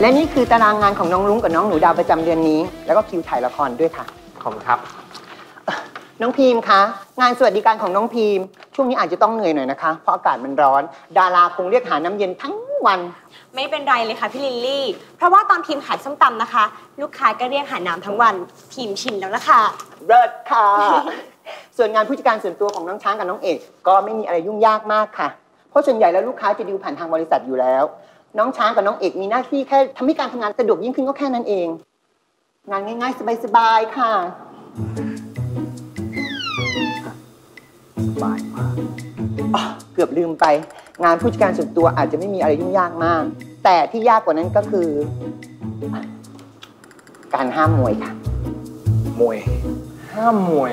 และนี่คือตารางงานของน้องลุงกับน้องหนูดาวประจำเดือนนี้ แล้วก็คิวถ่ายละครด้วยค่ะ ขอบคุณครับ น้องพีมคะ งานสวัสดิการของน้องพีม ช่วงนี้อาจจะต้องเหนื่อยหน่อยนะคะ เพราะอากาศมันร้อน ดาราคงเรียกหาน้ำเย็นทั้งวัน ไม่เป็นไรเลยค่ะพี่ลิลลี่ เพราะว่าตอนพิมพ์ขายส้มตำนะคะ ลูกค้าก็เรียกหาน้ำทั้งวันพิมพ์ชินแล้วละค่ะ เลิศค่ะ ส่วนงานผู้จัดการส่วนตัวของน้องช้างกับน้องเอก ก็ไม่มีอะไรยุ่งยากมากค่ะ เพราะส่วนใหญ่แล้วลูกค้าจะดิวผ่านทางบริษัทอยู่แล้ว น้องช้างกับน้องเอกมีหน้าที่แค่ทำให้การทำงานสะดวกยิ่งขึ้นก็แค่นั้นเอง งานง่าย ๆ สบายๆค่ะบายมากอ๋อเกือบลืมไป งานผู้จัดการส่วนตัวอาจจะไม่มีอะไรยุ่งยากมาก แต่ที่ยากกว่านั้นก็คือ การห้ามมวยค่ะ มวย ห้ามมวย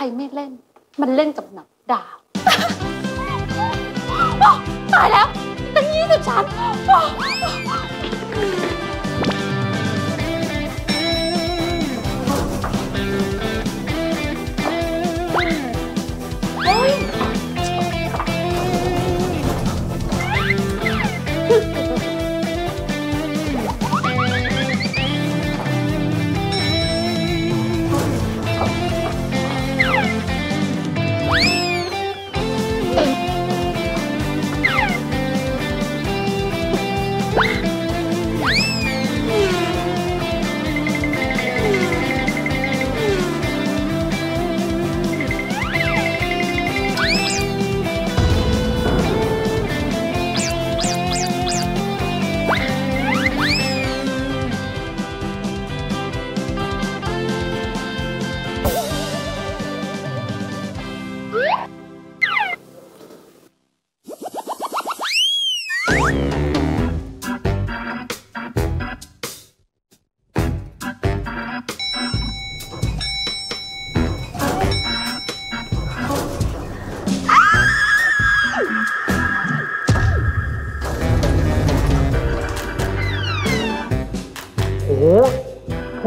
รไม่เล่น มันเล่นกับหนักดาวตายแล้วตั้งยี่สิบชั้นโอ๊ย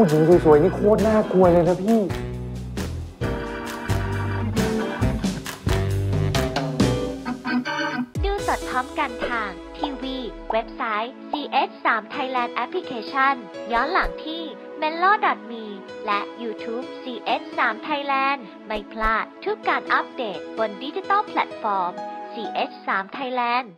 ผู้หญิงสวยๆนี่โคตรน่ากลัวเลยนะพี่ ดูสดพร้อมกันทาง ทีวี เว็บไซต์ CH3 Thailand Application ย้อนหลังที่ mello.me และ YouTube CH3 Thailand ไม่พลาดทุกการอัปเดตบนดิจิตอลแพลตฟอร์ม CH3 Thailand